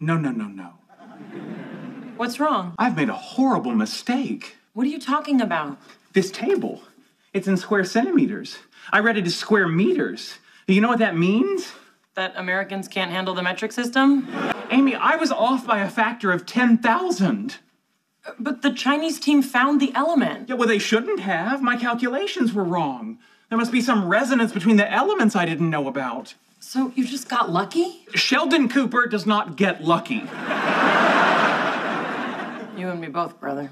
No, no, no, no. What's wrong? I've made a horrible mistake. What are you talking about? This table, it's in square centimeters. I read it as square meters. Do you know what that means? That Americans can't handle the metric system? Amy, I was off by a factor of 10,000. But the Chinese team found the element. Yeah, well, they shouldn't have. My calculations were wrong. There must be some resonance between the elements I didn't know about. So you just got lucky? Sheldon Cooper does not get lucky. You and me both, brother.